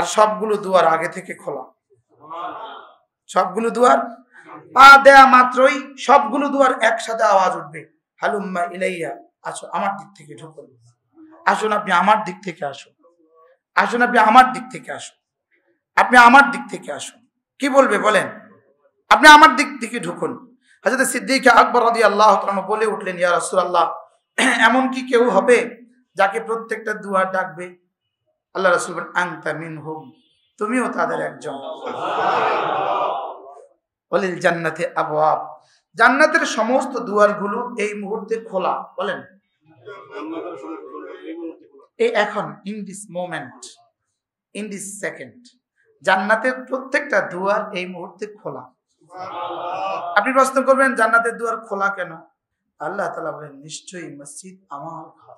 আর সবগুলো দুয়ার আগে থেকে খোলা। সবগুলো দুয়ার? পা দেয়া মাত্রই সবগুলো দুয়ার একসাথে আওয়াজ উঠবে। হালুম্মা ইলাইয়া, আসো আমার দিক থেকে ঢুকুন আসুন আপনি আমার দিক থেকে আসুন। আসুন আপনি আমার দিক থেকে আসুন। আপনি আমার দিক থেকে আসুন। কি বলবে বলেন? আপনি আমার দিক থেকে ঢুকুন। হাজরত সিদ্দিক আকবর রাদি আল্লাহ বলে উঠলেন, ইয়া রসুল আল্লাহ এমন কি কেউ হবে যাকে প্রত্যেকটা দুয়ার ডাকবে আল্লাহ রসুল আংতা মিন হুম তুমিও তাদের একজন। অলিল জান্নাতে আবহাব জান্নাতের সমস্ত দুয়ারগুলো এই মুহূর্তে খোলা, বলেন। এই এখন in this moment in this second জান্নাতের প্রত্যেকটা দুয়ার এই মুহূর্তে খোলা। আপনি প্রশ্ন করবেন, জান্নাতের দুয়ার খোলা কেন? আল্লাহ তালা বলেন, নিশ্চয়ই মসজিদ আমার ঘর।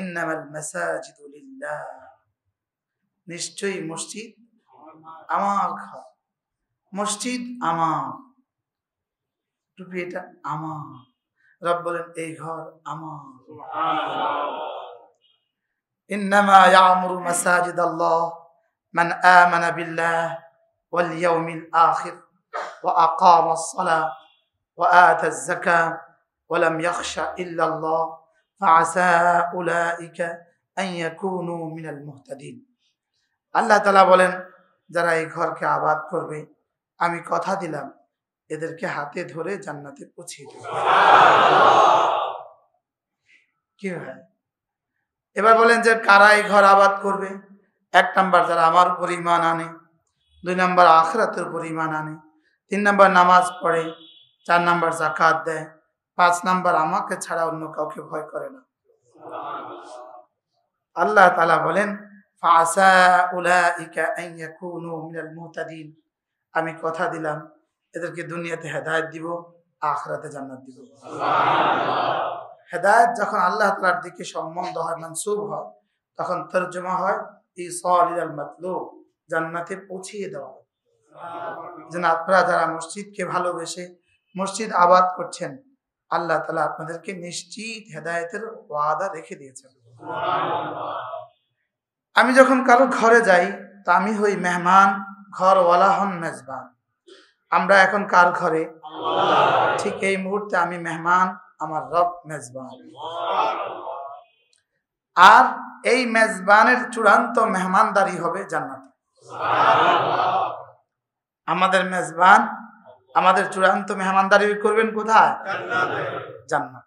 ইন্নামাল মাসাজিদু লিল্লাহ নিশ্চয়ই মসজিদ আমার ঘর মসজিদ আমার টুপি এটা আমার রব বলেন এই ঘর আমার إنما يعمر مساجد الله من آمن بالله واليوم الآخر وأقام الصلاة وآتى الزكاة ولم يخش إلا الله মিনাল আল্লাহ তালা বলেন, যারা এই ঘরকে আবাদ করবে, আমি কথা দিলাম, এদেরকে হাতে ধরে জান্নাতে পুছিয়ে দেব। কি হয়? এবার বলেন যে, কারা এই ঘর আবাদ করবে? এক নাম্বার যারা আমার উপর ইমান আনে, দুই নাম্বার আখরাতের উপর ইমান আনে, তিন নাম্বার নামাজ পড়ে, চার নাম্বার জাকাত দেয় পাঁচ নাম্বার আমাকে ছাড়া অন্য কাউকে ভয় করে না। আল্লাহ তালা বলেন আমি কথা দিলাম, এদেরকে দুনিয়াতে হেদায়ত দিব, আখরাতে জান্নাত দিব। হেদায়ত যখন আল্লাহ তালার দিকে সম্বন্ধ হয়, মনসুব হয়, তখন তর্জমা হয় ইসাল মাতলুব, জান্নাতে পৌঁছিয়ে দেওয়া যেন আপনারা যারা মসজিদকে ভালোবেসে মসজিদ আবাদ করছেন আল্লাহ তালা আপনাদেরকে নিশ্চিত হেদায়তের ওয়াদা রেখে দিয়েছেন। আমি যখন কারও ঘরে যাই, তা আমি হই মেহমান, ঘরওয়ালা হন মেজবান। আমরা এখন কার ঘরে? ঠিক এই মুহূর্তে আমি মেহমান, আমার রব মেজবান। আর এই মেজবানের চূড়ান্ত মেহমানদারি হবে জান্নাত। আমাদের মেজবান আমাদের চূড়ান্ত মেহমানদারি করবেন কোথায়? জান্নাত।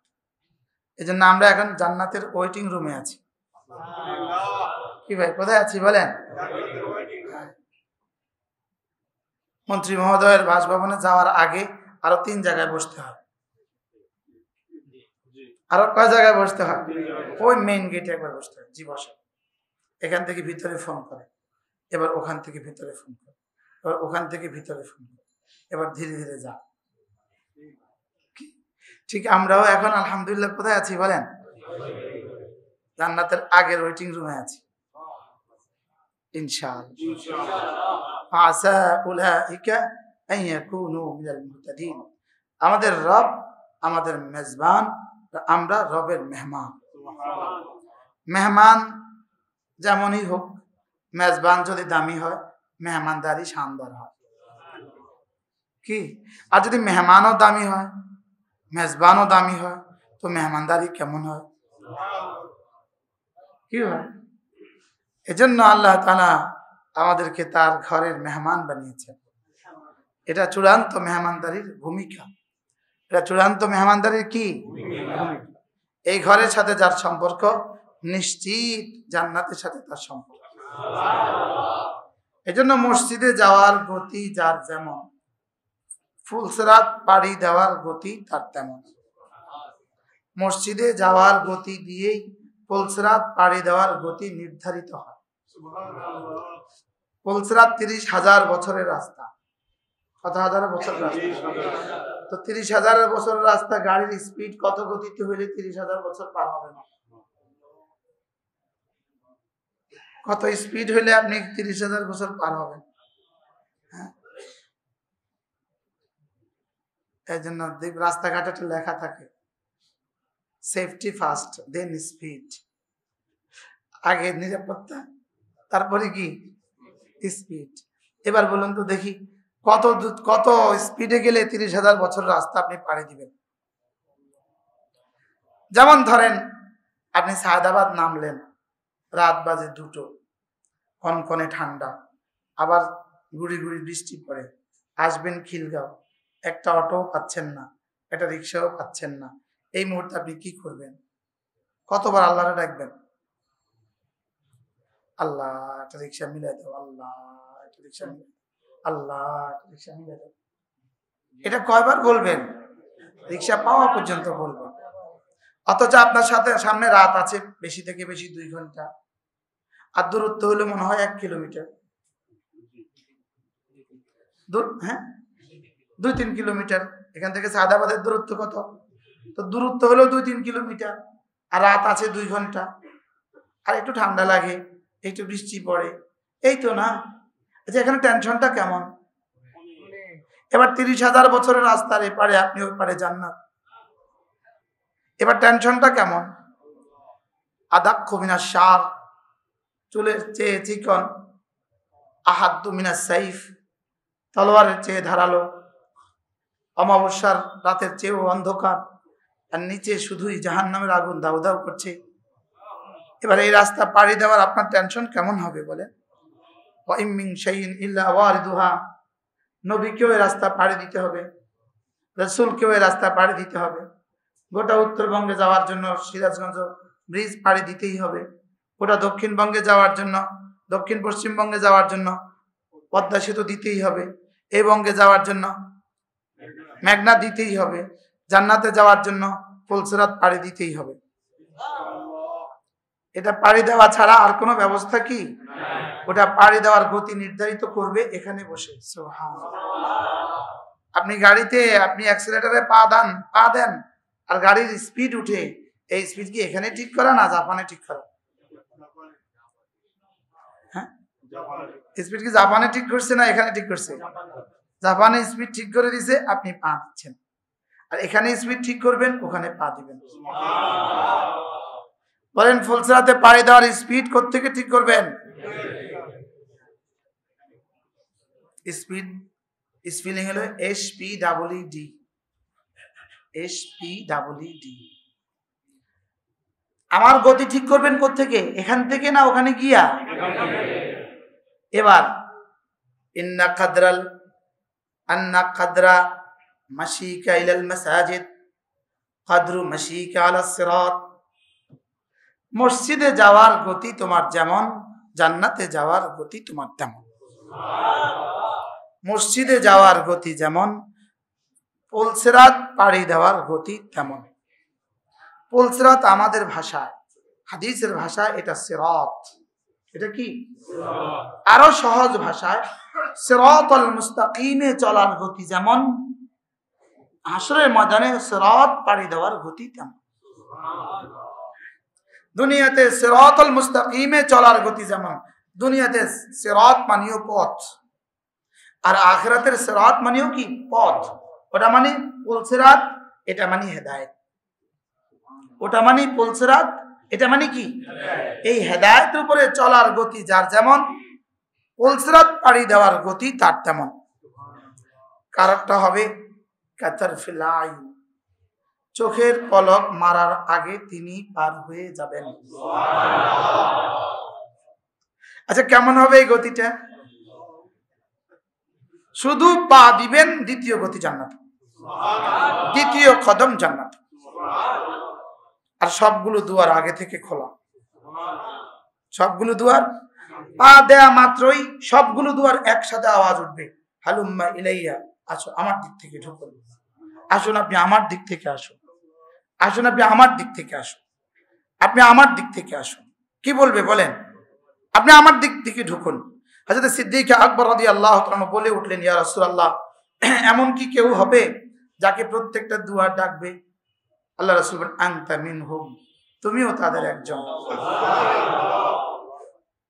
এই জন্য আমরা এখন জান্নাতের ওয়েটিং রুমে আছি। কি ভাই, কোথায় আছি বলেন? মন্ত্রী মহোদয়ের বাসভবনে যাওয়ার আগে আরও তিন জায়গায় বসতে হয়। আরও কয় জায়গায় বসতে হয়? ওই মেইন গেটে একবার বসতে হয়, জি বসে এখান থেকে ভিতরে ফোন করে, এবার ওখান থেকে ভিতরে ফোন করে, এবার ওখান থেকে ভিতরে ফোন করে। এবার ধীরে ধীরে যা। ঠিক আমরাও এখন আলহামদুলিল্লাহ কোথায় আছি বলেন? জান্নাতের আগের ওয়েটিং রুমে আছি। আমাদের রব আমাদের মেজবান, আমরা রবের মেহমান। মেহমান যেমনই হোক, মেজবান যদি দামি হয়, মেহমানদারি শানদার হয়। কি? আর যদি মেহমানও দামি হয়, মেজবানও দামি হয়, তো মেহমানদারি কেমন হয়? কি হয়? এজন্য আল্লাহ তালা আমাদেরকে তার ঘরের মেহমান বানিয়েছেন। এটা চূড়ান্ত মেহমানদারির ভূমিকা। এটা চূড়ান্ত মেহমানদারির কি? এই ঘরের সাথে যার সম্পর্ক, নিশ্চিত জান্নাতের সাথে তার সম্পর্ক। এজন্য মসজিদে যাওয়ার গতি যার যেমন ফুলসরাত পাড়ি দেওয়ার গতি তার তেমন। মসজিদে যাওয়ার গতি দিয়েই ফুলসরাত পাড়ি দেওয়ার গতি নির্ধারিত হয়। ফুলসরাত তিরিশ হাজার বছরের রাস্তা। কত হাজার বছর তো তিরিশ হাজার বছরের রাস্তা গাড়ির স্পিড কত গতিতে হইলে তিরিশ হাজার বছর পার হবে না? কত স্পিড হইলে আপনি তিরিশ হাজার বছর পার হবেন হ্যাঁ এই জন্য রাস্তাঘাটে একটা লেখা থাকে সেফটি ফার্স্ট দেন স্পিড আগে নিরাপত্তা, তারপরে কি? স্পিড এবার বলুন তো দেখি, কত কত স্পিডে গেলে তিরিশ হাজার বছর রাস্তা আপনি পাড়ি দিবেন? যেমন ধরেন, আপনি সায়দাবাদ নামলেন, রাত বাজে দুটো, কনকনে ঠান্ডা, আবার গুড়ি গুড়ি বৃষ্টি পড়ে, আসবেন খিলগাঁও। একটা অটোও পাচ্ছেন না, একটা রিক্সাও পাচ্ছেন না। এই মুহূর্তে আপনি কি করবেন? কতবার আল্লাহরে ডাকবেন? আল্লাহ, একটা রিক্সা মিলাই দাও, আল্লাহ, একটা রিক্সা আল্লাহ, একটা রিক্সা মিলাই দাও। এটা কয়বার বলবেন? রিক্সা পাওয়া পর্যন্ত বলবেন। অথচ আপনার সাথে, সামনে রাত আছে, বেশি থেকে বেশি দুই ঘণ্টা। আর দূরত্ব হলে মনে হয় এক কিলোমিটার। দূর হ্যাঁ? দুই তিন কিলোমিটার। এখান থেকে সাদাবাদের দূরত্ব কত? তো দূরত্ব হলো দুই তিন কিলোমিটার, আর রাত আছে দুই ঘণ্টা। আর একটু ঠান্ডা লাগে, একটু বৃষ্টি পড়ে। এই তো না? আচ্ছা এখানে টেনশনটা কেমন? এবার তিরিশ হাজার বছরের রাস্তার এপারে আপনি ওই পারে যান না। এবার টেনশনটা কেমন? আদাক্ষ মিনা সার চুলের চেয়ে চিকন। আহাদ্দু মিনা সাইফ। তলোয়ারের চেয়ে ধারালো। অমাবস্যার রাতের চেয়েও অন্ধকার। আর নিচে শুধুই জাহান নামের আগুন দাউ দাউ করছে। এবার এই রাস্তা পাড়ি দেওয়ার আপনার টেনশন কেমন হবে বলে ওয়াইমিং শাইইন ইল্লা ওয়ারিদুহা। নবীকেও এই রাস্তা পাড়ি দিতে হবে। রসুলকেও এই রাস্তা পাড়ি দিতে হবে। গোটা উত্তরবঙ্গে যাওয়ার জন্য সিরাজগঞ্জ ব্রিজ পাড়ি দিতেই হবে। গোটা দক্ষিণবঙ্গে যাওয়ার জন্য, দক্ষিণ পশ্চিমবঙ্গে যাওয়ার জন্য পদ্মা সেতু দিতেই হবে। এই বঙ্গে যাওয়ার জন্য মেঘনা দিতেই হবে। জান্নাতে যাওয়ার জন্য ফুলসরাত পাড়ি দিতেই হবে। এটা পাড়ি দেওয়া ছাড়া আর কোনো ব্যবস্থা কি? ওটা পাড়ি দেওয়ার গতি নির্ধারিত করবে এখানে বসে। আপনি গাড়িতে, আপনি অ্যাক্সিলেটারে পা দেন পা দেন, আর গাড়ির স্পিড উঠে, এই স্পিড কি এখানে ঠিক করা না জাপানে ঠিক করা? হ্যাঁ? স্পিড কি জাপানে ঠিক করছে না এখানে ঠিক করছে? জাপানে স্পিড ঠিক করে দিছে, আপনি পা দিচ্ছেন। আর এখানে স্পিড ঠিক করবেন, ওখানে পা দিবেন। বলেন, ফুলসরাতে পাড়ি দেওয়ার স্পিড থেকে ঠিক করবেন? স্পিড স্পেলিং হলো S P double D S P double D আমার গতি ঠিক করবেন থেকে এখান থেকে না ওখানে গিয়া? এবার, ইন্না কাদরাল আন্না কাদরা মাসিকা ইলাল মাসাজিদ কাদরু মাসিকা আলা সিরাত মসজিদে যাওয়ার গতি তোমার যেমন জান্নাতে যাওয়ার গতি তোমার তেমন। মসজিদে যাওয়ার গতি যেমন পোলসেরাত পাড়ি দেওয়ার গতি তেমন। পোলসেরাত আমাদের ভাষায় হাদিসের ভাষায় এটা সেরত। এটা কি? আরও সহজ ভাষায় সেরতল মুস্তাকিমে চলার গতি যেমন হাসরের ময়দানে সেরত পাড়ি দেওয়ার গতি তেমন। দুনিয়াতে সেরতল মুস্তাকিমে চলার গতি যেমন, দুনিয়াতে সেরত মানিও পথ। আর আখরাতের সেরাত মানেও কি? পথ। ওটা মানে পুলসেরাত এটা মানে হেদায়ত। ওটা মানে পুলসেরাত এটা মানে কি? এই হেদায়তের উপরে চলার গতি যার যেমন পুলসেরাত পাড়ি দেওয়ার গতি তার তেমন। কারকটা হবে কাতার ফিলাই চোখের পলক মারার আগে তিনি পার হয়ে যাবেন। আচ্ছা কেমন হবে এই গতিটা? শুধু পা দিবেন দ্বিতীয় গতি জান্নাত। দ্বিতীয় কদম জান্নাত। আর সবগুলো দুয়ার আগে থেকে খোলা। সবগুলো দুয়ার পা দেয়া মাত্রই সবগুলো দুয়ার একসাথে আওয়াজ উঠবে। হালুম্মা ইলাইয়া, আসো আমার দিক থেকে ঢুকুন আসুন আপনি আমার দিক থেকে আসুন। আসুন আপনি আমার দিক থেকে আসুন। আপনি আমার দিক থেকে আসুন। কি বলবে বলেন? আপনি আমার দিক থেকে ঢুকুন। হাজরত সিদ্দিক আকবর রাদি আল্লাহ বলে উঠলেন, ইয়া রাসূলুল্লাহ, এমন কি কেউ হবে যাকে প্রত্যেকটা দুয়ার ডাকবে? আল্লাহ রাসূল বলেন, আনতা মিনহুম, তুমিও তাদের একজন।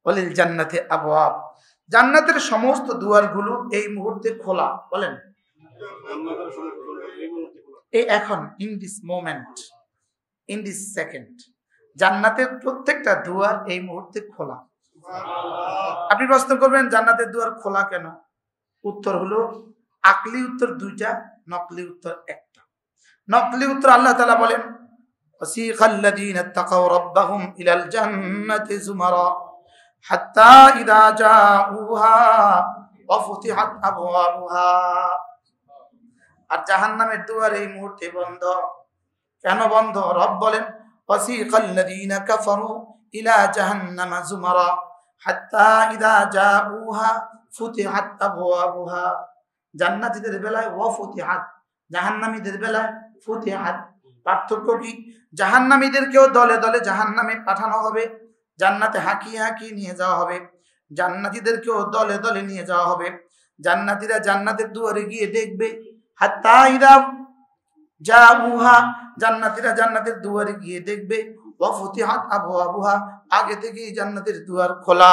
বলিল জান্নাতে আবওয়াব জান্নাতের সমস্ত দুয়ারগুলো এই মুহূর্তে খোলা বলেন এই এখন in this moment in this second জান্নাতের প্রত্যেকটা দুয়ার এই মুহূর্তে খোলা আপনি প্রশ্ন করবেন জান্নাতের দুয়ার খোলা কেন উত্তর হলো আকলি উত্তর দুইটা নকলি উত্তর একটা নকলি উত্তর আল্লাহ তালা বলেন وسيق الذين اتقوا ربهم إلى الجنة زمرا حتى إذا جاءوها وفتحت أبوابها আর জাহান্নামের দুয়ার এই মুহূর্তে বন্ধ কেন বন্ধ রব বলেন وسيق الذين كفروا إلى جهنم زمرا حتى إذا جاءوها فتحت أبوابها জান্নাতীদের বেলায় ও ফুতিহাত জাহান্নামীদের বেলায় ফুতিহাত পার্থক্য কি জাহান্নামীদেরকেও দলে দলে জাহান্নামে পাঠানো হবে জান্নাতে হাঁকিয়ে হাঁকিয়ে নিয়ে যাওয়া হবে। জান্নাতিদেরকেও দলে দলে নিয়ে যাওয়া হবে। জান্নাতিরা জান্নাতের দুয়ারে গিয়ে দেখবে, হাত্তা ইদা যা উহা জান্নাতীরা জান্নাতের দুয়ারে গিয়ে দেখবে ওয়াফতিহাত আবু আবুহা আগে থেকেই জান্নাতের দুয়ার খোলা।